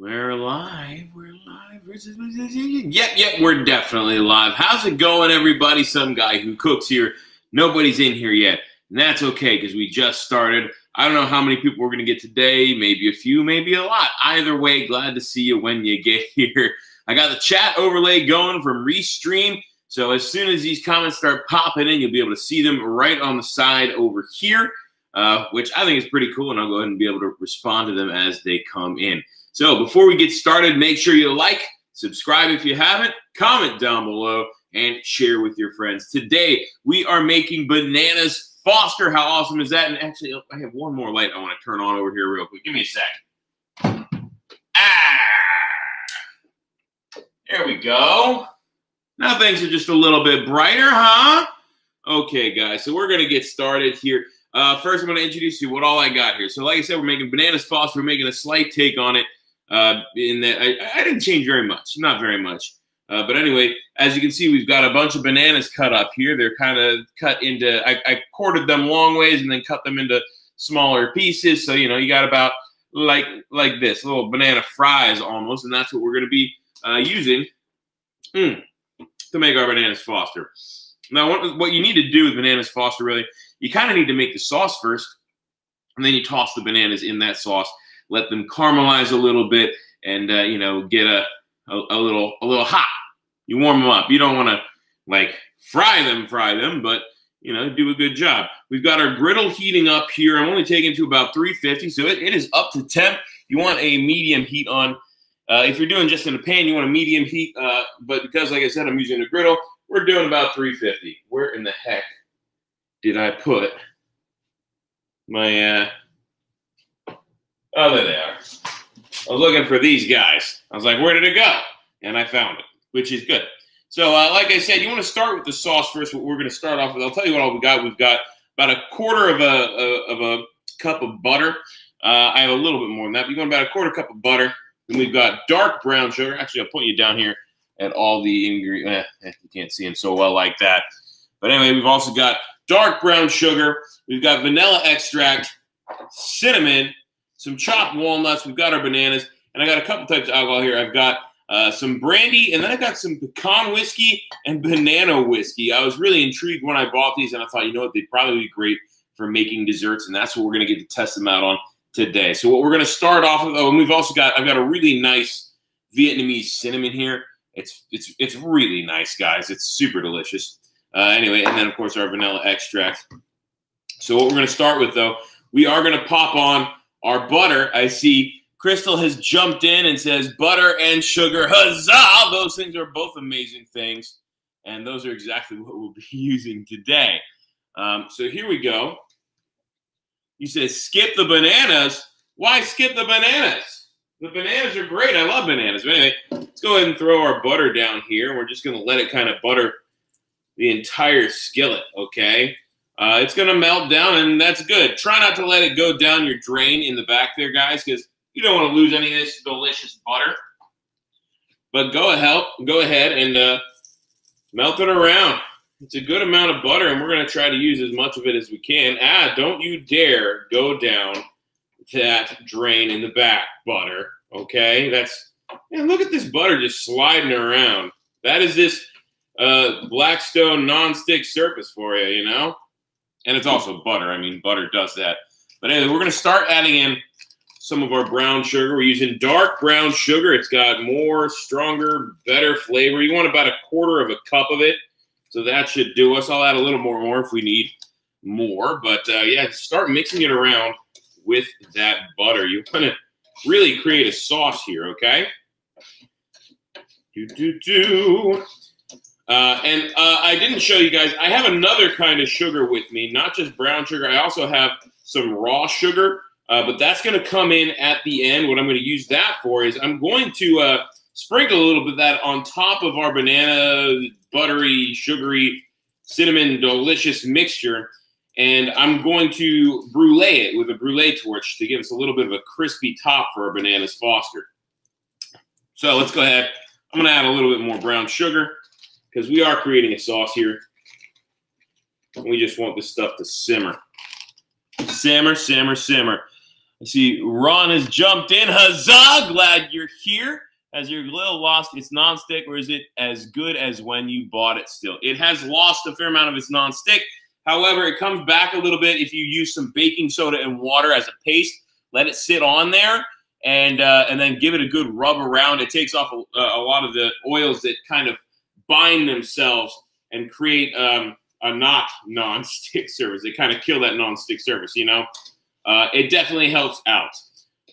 We're live. We're live. Yep, yep, we're definitely live. How's it going, everybody? Some guy who cooks here. Nobody's in here yet. And that's okay because we just started. I don't know how many people we're going to get today. Maybe a few, maybe a lot. Either way, glad to see you when you get here. I got the chat overlay going from Restream. So as soon as these comments start popping in, you'll be able to see them right on the side over here, uh, which I think is pretty cool. And I'll go ahead and be able to respond to them as they come in. So before we get started, make sure you like, subscribe if you haven't, comment down below, and share with your friends. Today, we are making bananas Foster. How awesome is that? And actually, I have one more light I want to turn on over here real quick. Give me a sec. Ah! There we go. Now things are just a little bit brighter, huh? Okay, guys, so we're going to get started here. Uh, first, I'm going to introduce you what all I got here. So like I said, we're making bananas Foster. We're making a slight take on it. Uh, in that I, I, didn't change very much, not very much. Uh, but anyway, as you can see, we've got a bunch of bananas cut up here. They're kind of cut into, I, I quartered them long ways and then cut them into smaller pieces. So, you know, you got about like like this, little banana fries almost. And that's what we're going to be uh, using mm, to make our bananas Foster. Now, what, what you need to do with bananas Foster, really, you kind of need to make the sauce first. And then you toss the bananas in that sauce let them caramelize a little bit, and uh, you know get a, a, a little a little hot. You warm them up. You don't want to like fry them, fry them, but you know do a good job. We've got our griddle heating up here. I'm only taking to about 350, so it, it is up to temp. You want a medium heat on. Uh, if you're doing just in a pan, you want a medium heat. Uh, but because, like I said, I'm using a griddle, we're doing about 350. Where in the heck did I put my uh, Oh, there they are. I was looking for these guys. I was like, where did it go? And I found it, which is good. So, uh, like I said, you want to start with the sauce first. What we're going to start off with, I'll tell you what all we got. We've got about a quarter of a, a of a cup of butter. Uh, I have a little bit more than that. We've got about a quarter cup of butter. Then we've got dark brown sugar. Actually, I'll point you down here at all the ingredients. Eh, you can't see them so well like that. But anyway, we've also got dark brown sugar. We've got vanilla extract, cinnamon, some chopped walnuts. We've got our bananas, and I got a couple types of alcohol here. I've got uh, some brandy, and then I got some pecan whiskey and banana whiskey. I was really intrigued when I bought these, and I thought, you know what, they'd probably be great for making desserts, and that's what we're going to get to test them out on today. So what we're going to start off with, oh, and we've also got, I've got a really nice Vietnamese cinnamon here. It's it's it's really nice, guys. It's super delicious. Uh, anyway, and then of course our vanilla extract. So what we're going to start with, though, we are going to pop on our butter. I see Crystal has jumped in and says butter and sugar. Huzzah! Those things are both amazing things. And those are exactly what we'll be using today. Um, so here we go. You said skip the bananas. Why skip the bananas? The bananas are great. I love bananas. But anyway, let's go ahead and throw our butter down here. We're just going to let it kind of butter the entire skillet, okay? Uh, it's going to melt down, and that's good. Try not to let it go down your drain in the back there, guys, because you don't want to lose any of this delicious butter. But go ahead, go ahead and uh, melt it around. It's a good amount of butter, and we're going to try to use as much of it as we can. Ah, don't you dare go down that drain in the back, butter. Okay, that's and Look at this butter just sliding around. That is this uh, Blackstone non-stick surface for you. You know. And it's also butter. I mean, butter does that. But anyway, we're going to start adding in some of our brown sugar. We're using dark brown sugar. It's got more, stronger, better flavor. You want about a quarter of a cup of it. So that should do us. I'll add a little more more if we need more. But uh, yeah, start mixing it around with that butter. You want to really create a sauce here, okay? Do, do, do. Uh, and uh, I didn't show you guys, I have another kind of sugar with me, not just brown sugar. I also have some raw sugar, uh, but that's going to come in at the end. What I'm going to use that for is I'm going to uh, sprinkle a little bit of that on top of our banana, buttery, sugary, cinnamon, delicious mixture. And I'm going to brulee it with a brulee torch to give us a little bit of a crispy top for our bananas Foster. So let's go ahead. I'm going to add a little bit more brown sugar because we are creating a sauce here. And we just want this stuff to simmer. Simmer, simmer, simmer. I see Ron has jumped in. Huzzah! Glad you're here. Has your grill lost its nonstick, or is it as good as when you bought it still? It has lost a fair amount of its nonstick. However, it comes back a little bit if you use some baking soda and water as a paste. Let it sit on there, and uh, and then give it a good rub around. It takes off a, a lot of the oils that kind of bind themselves and create um, a not non-stick surface. They kind of kill that non-stick surface, you know. Uh, it definitely helps out.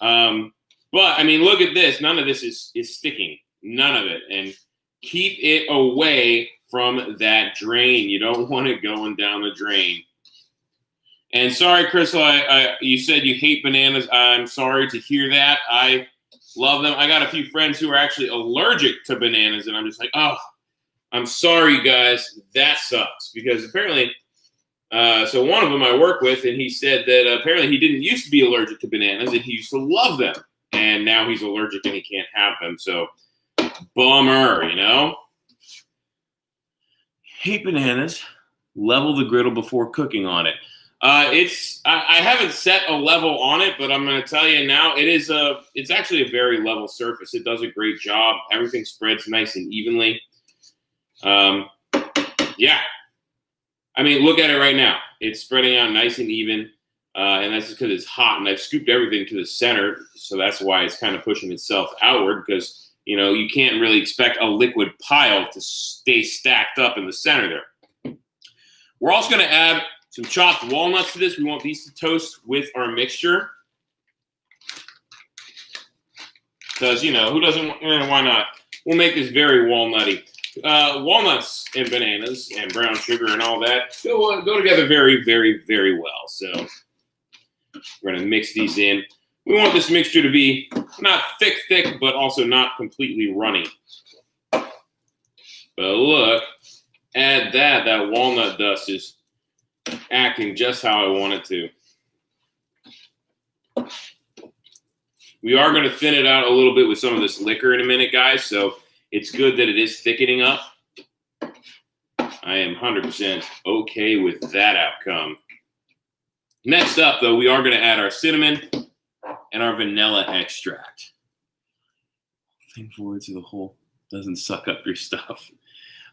Um, but I mean, look at this. None of this is is sticking. None of it. And keep it away from that drain. You don't want it going down the drain. And sorry, Crystal, I, I, you said you hate bananas. I'm sorry to hear that. I love them. I got a few friends who are actually allergic to bananas, and I'm just like, oh, I'm sorry, guys. That sucks because apparently uh, so one of them I work with, and he said that uh, apparently he didn't used to be allergic to bananas, and he used to love them, and now he's allergic and he can't have them. So bummer, you know. Hate bananas. Level the griddle before cooking on it. Uh, it's I, I, haven't set a level on it, but I'm going to tell you now. It is a it's actually a very level surface. It does a great job. Everything spreads nice and evenly. Um, yeah, I mean, look at it right now. It's spreading out nice and even. Uh, and that's just because it's hot. And I've scooped everything to the center. So that's why it's kind of pushing itself outward because, you know, you can't really expect a liquid pile to stay stacked up in the center there. We're also going to add some chopped walnuts to this. We want these to toast with our mixture. Because, you know, who doesn't, eh, why not? We'll make this very walnutty uh, walnuts and bananas and brown sugar and all that go, go together very, very, very well. So we're going to mix these in. We want this mixture to be not thick, thick, but also not completely runny. But look, add that. That walnut dust is acting just how I want it to. We are going to thin it out a little bit with some of this liquor in a minute, guys. So it's good that it is thickening up. I am 100% okay with that outcome. Next up, though, we are going to add our cinnamon and our vanilla extract. Think forward to the whole doesn't suck up your stuff.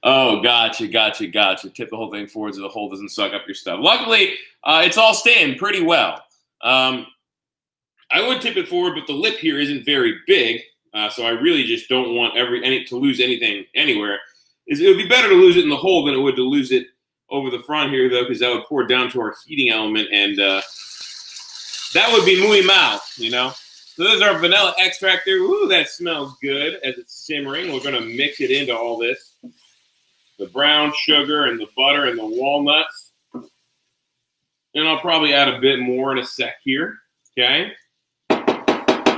Oh, gotcha, gotcha, gotcha. Tip the whole thing forward so the hole doesn't suck up your stuff. Luckily, uh, it's all staying pretty well. Um, I would tip it forward, but the lip here isn't very big. Uh, so I really just don't want every any to lose anything anywhere. Is it would be better to lose it in the hole than it would to lose it over the front here though, because that would pour down to our heating element, and uh, that would be muy mal, you know. So there's our vanilla extract there. Ooh, that smells good as it's simmering. We're going to mix it into all this. The brown sugar and the butter and the walnuts. And I'll probably add a bit more in a sec here. Okay.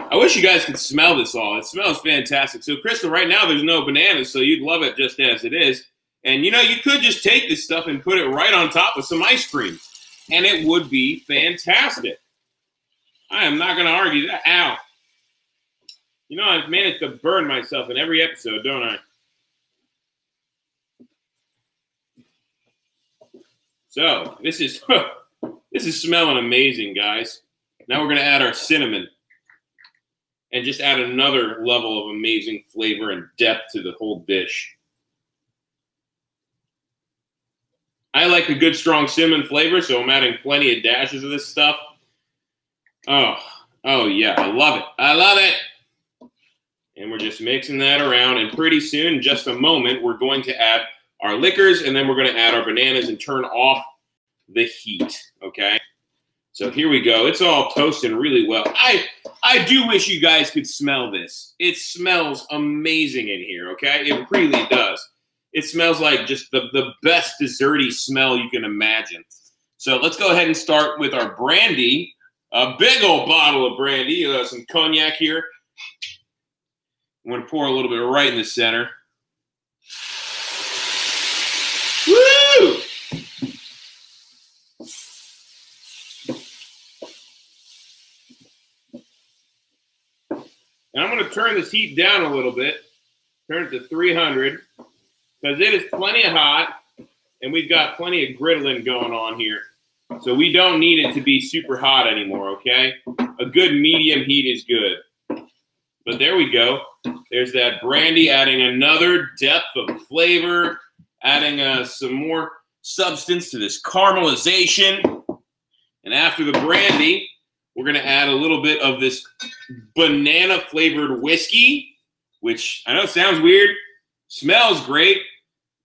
I wish you guys could smell this all. It smells fantastic. So, Crystal, right now there's no bananas, so you'd love it just as it is. And you know, you could just take this stuff and put it right on top of some ice cream, and it would be fantastic. I am not going to argue that. Ow. You know, I've managed to burn myself in every episode, don't I? So, this is this is smelling amazing, guys. Now we're going to add our cinnamon and just add another level of amazing flavor and depth to the whole dish. I like a good strong cinnamon flavor, so I'm adding plenty of dashes of this stuff. Oh, oh yeah, I love it. I love it. And we're just mixing that around, and pretty soon, just a moment, we're going to add our liquors, and then we're going to add our bananas and turn off the heat, okay? So here we go. It's all toasting really well. I I do wish you guys could smell this. It smells amazing in here, okay? It really does. It smells like just the, the best desserty smell you can imagine. So let's go ahead and start with our brandy. A big old bottle of brandy. Uh, some cognac here. I'm going to pour a little bit right in the center. Turn this heat down a little bit, turn it to 300, because it is plenty of hot, and we've got plenty of griddling going on here. So we don't need it to be super hot anymore, okay? A good medium heat is good. But there we go. There's that brandy adding another depth of flavor, adding uh, some more substance to this caramelization. And after the brandy, we're going to add a little bit of this banana flavored whiskey, which I know sounds weird, smells great.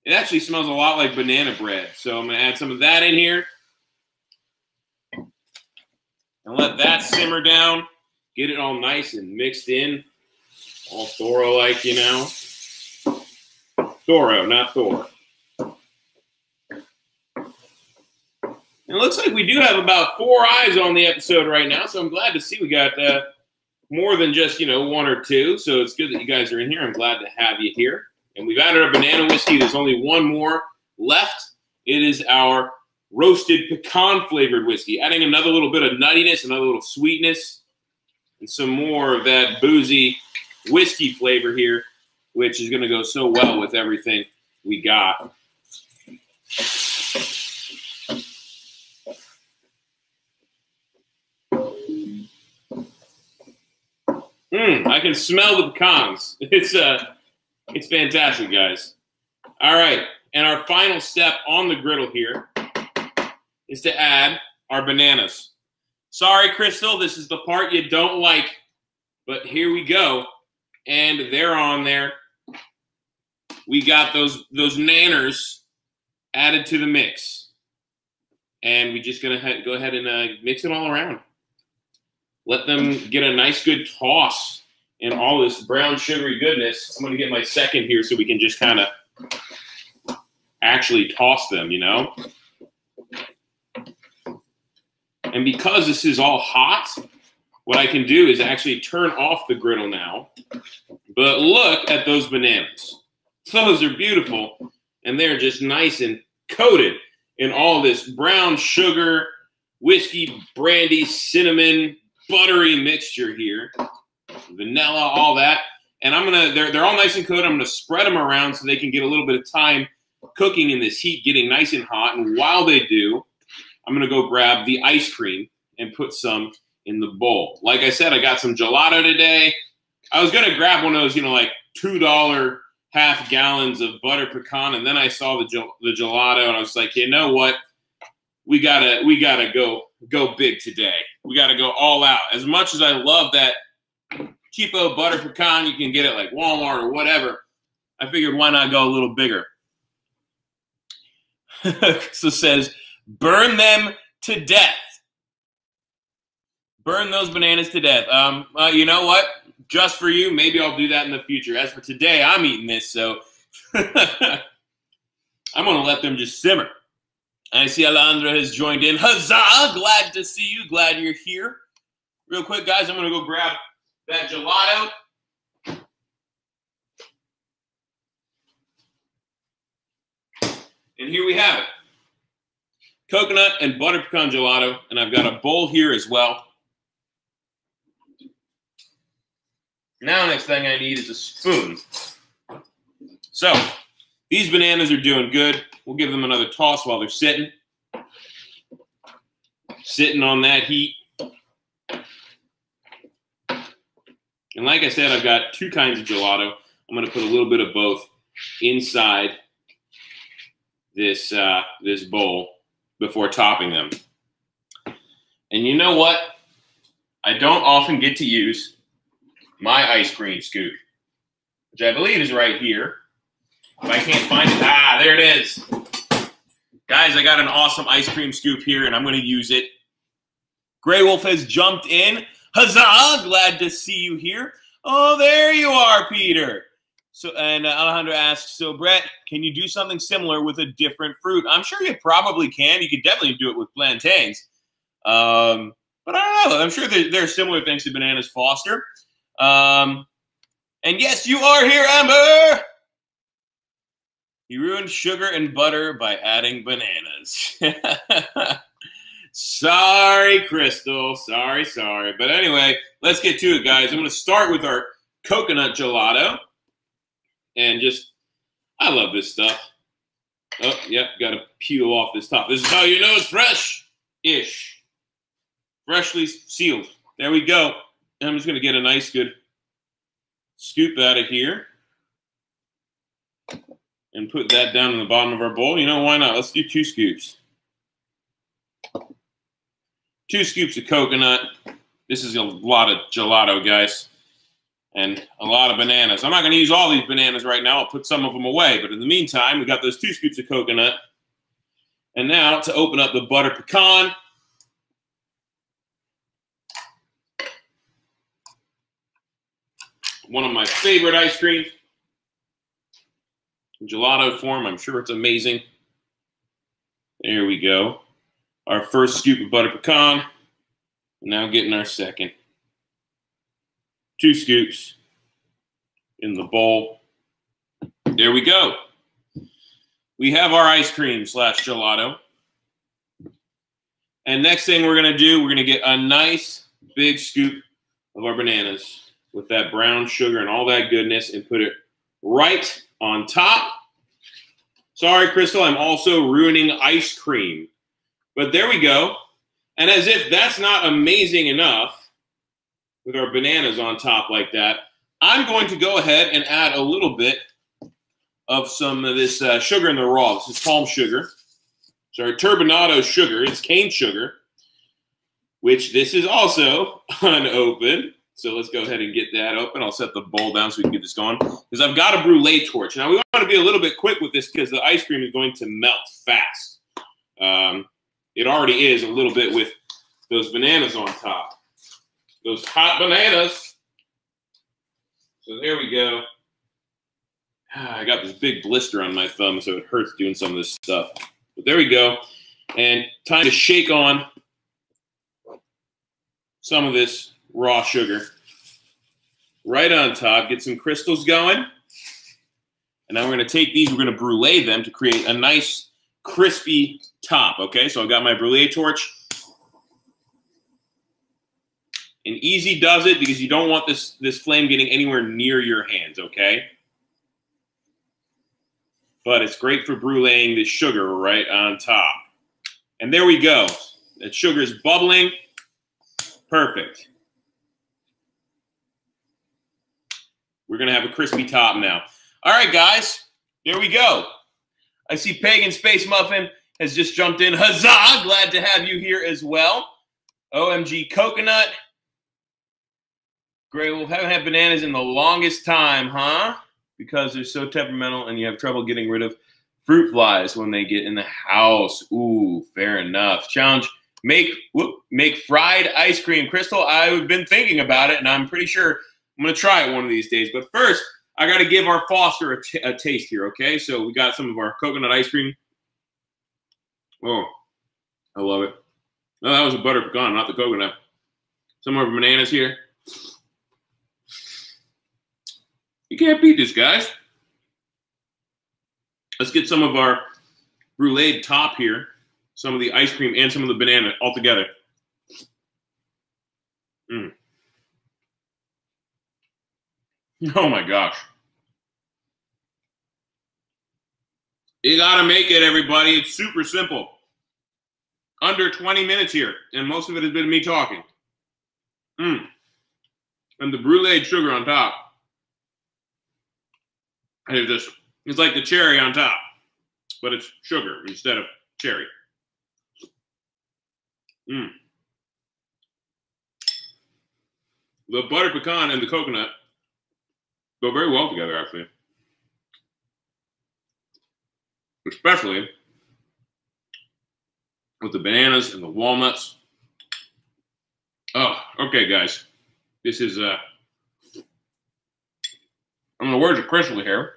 It actually smells a lot like banana bread. So I'm going to add some of that in here and let that simmer down. Get it all nice and mixed in, all Thoro like, you know. Thoro, not Thor. It looks like we do have about four eyes on the episode right now, so I'm glad to see we got uh, more than just you know one or two. So it's good that you guys are in here. I'm glad to have you here. And we've added our banana whiskey. There's only one more left. It is our roasted pecan flavored whiskey, adding another little bit of nuttiness, another little sweetness, and some more of that boozy whiskey flavor here, which is going to go so well with everything we got. Mm, I can smell the pecans. It's uh, it's fantastic, guys. All right, and our final step on the griddle here is to add our bananas. Sorry, Crystal, this is the part you don't like, but here we go, and they're on there. We got those those nanners added to the mix, and we're just gonna go ahead and uh, mix it all around. Let them get a nice good toss in all this brown sugary goodness. I'm going to get my second here so we can just kind of actually toss them, you know? And because this is all hot, what I can do is actually turn off the griddle now. But look at those bananas. Those are beautiful. And they're just nice and coated in all this brown sugar, whiskey, brandy, cinnamon, buttery mixture here. Vanilla, all that. And I'm gonna, they're, they're all nice and coated. I'm gonna spread them around so they can get a little bit of time cooking in this heat, getting nice and hot. And while they do, I'm gonna go grab the ice cream and put some in the bowl. Like I said, I got some gelato today. I was gonna grab one of those, you know, like two dollar half gallons of butter pecan, and then I saw the gel- the gelato, and I was like, you know what? We gotta we gotta go go big today. We got to go all out. As much as I love that cheapo butter pecan, you can get it like Walmart or whatever. I figured why not go a little bigger? so says, burn them to death. Burn those bananas to death. Um, uh, you know what? Just for you, maybe I'll do that in the future. As for today, I'm eating this, so I'm to let them just simmer. I see Alondra has joined in. Huzzah! Glad to see you. Glad you're here. Real quick, guys, I'm going to go grab that gelato. And here we have it. Coconut and butter pecan gelato. And I've got a bowl here as well. Now, next thing I need is a spoon. So, these bananas are doing good. We'll give them another toss while they're sitting. Sitting on that heat. And like I said, I've got two kinds of gelato. I'm going to put a little bit of both inside this uh, this bowl before topping them. And you know what? I don't often get to use my ice cream scoop, which I believe is right here. If I can't find it, ah, there it is. Guys, I got an awesome ice cream scoop here, and I'm going to use it. Grey Wolf has jumped in. Huzzah! Glad to see you here. Oh, there you are, Peter. So, and Alejandro asks, so Brett, can you do something similar with a different fruit? I'm sure you probably can. You could definitely do it with plantains. Um, but I don't know. I'm sure there, there are similar things to bananas foster. Um, and yes, you are here, Amber. He ruined sugar and butter by adding bananas. sorry, Crystal. Sorry, sorry. But anyway, let's get to it, guys. I'm going to start with our coconut gelato. And just, I love this stuff. Oh, yep, got to peel off this top. This is how you know it's fresh. ish. Freshly sealed. There we go. I'm just going to get a nice, good scoop out of here and put that down in the bottom of our bowl. You know, why not? Let's do two scoops. Two scoops of coconut. This is a lot of gelato, guys, and a lot of bananas. I'm not going to use all these bananas right now. I'll put some of them away. But in the meantime, we got those two scoops of coconut. And now to open up the butter pecan. One of my favorite ice creams gelato form. I'm sure it's amazing. There we go. Our first scoop of butter pecan. Now getting our second. Two scoops in the bowl. There we go. We have our ice cream slash gelato. And next thing we're going to do, we're going to get a nice big scoop of our bananas with that brown sugar and all that goodness and put it right on top. Sorry, Crystal, I'm also ruining ice cream. But there we go. And as if that's not amazing enough with our bananas on top like that, I'm going to go ahead and add a little bit of some of this uh, sugar in the raw. This is palm sugar. Sorry, turbinado sugar. It's cane sugar, which this is also unopened. So let's go ahead and get that open. I'll set the bowl down so we can get this going. Because I've got a brulee torch. Now, we want to be a little bit quick with this because the ice cream is going to melt fast. Um, it already is a little bit with those bananas on top. Those hot bananas. So there we go. I got this big blister on my thumb, so it hurts doing some of this stuff. But there we go. And time to shake on some of this raw sugar right on top, get some crystals going. And now we're going to take these, we're going to brulee them to create a nice crispy top, okay? So I've got my brulee torch. And easy does it because you don't want this, this flame getting anywhere near your hands, okay? But it's great for bruleeing the sugar right on top. And there we go. That sugar is bubbling. Perfect. We're going to have a crispy top now. All right, guys, here we go. I see Pagan Space Muffin has just jumped in. Huzzah! Glad to have you here as well. OMG Coconut. Great. Wolf, haven't had bananas in the longest time, huh? Because they're so temperamental and you have trouble getting rid of fruit flies when they get in the house. Ooh, fair enough. Challenge make whoop, make fried ice cream. Crystal, I've been thinking about it, and I'm pretty sure I'm going to try it one of these days. But first, I got to give our Foster a, taste here, okay? So we got some of our coconut ice cream. Oh, I love it. No, that was a butter pecan, not the coconut. Some of our bananas here. You can't beat this, guys. Let's get some of our brulee top here, some of the ice cream and some of the banana all together. Mmm. Oh my gosh. You got to make it, everybody. It's super simple. Under 20 minutes here, and most of it has been me talking. Mmm. And the brulee sugar on top. And it just, it's like the cherry on top, but it's sugar instead of cherry. Mmm. The butter pecan and the coconut go very well together, actually. Especially with the bananas and the walnuts. Oh, okay, guys. This is, uh, I'm going to words of crystal here.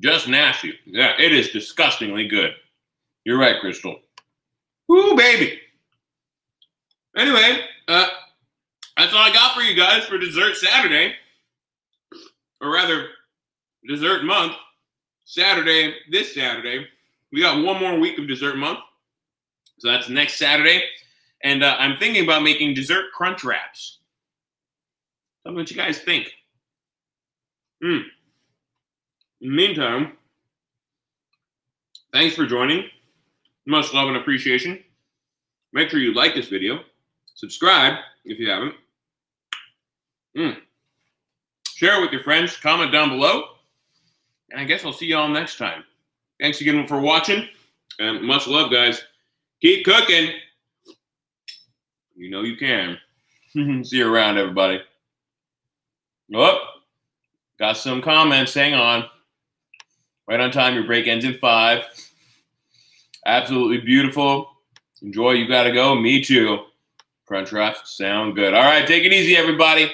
Just nasty. Yeah, it is disgustingly good. You're right, Crystal. Woo, baby. Anyway, uh, that's all I got for you guys for dessert Saturday or rather, dessert month, Saturday, this Saturday. We got one more week of dessert month. So that's next Saturday. And uh, I'm thinking about making dessert crunch wraps. Tell me what you guys think. In the meantime, thanks for joining. Much love and appreciation. Make sure you like this video. Subscribe if you haven't. Mm. Share it with your friends. Comment down below. And I guess I'll see you all next time. Thanks again for watching. And much love, guys. Keep cooking. You know you can. see you around, everybody. Oh, got some comments. Hang on. Right on time. Your break ends in five. Absolutely beautiful. Enjoy. You got to go. Me too. Crunch Crunchwraps sound good. All right. Take it easy, everybody.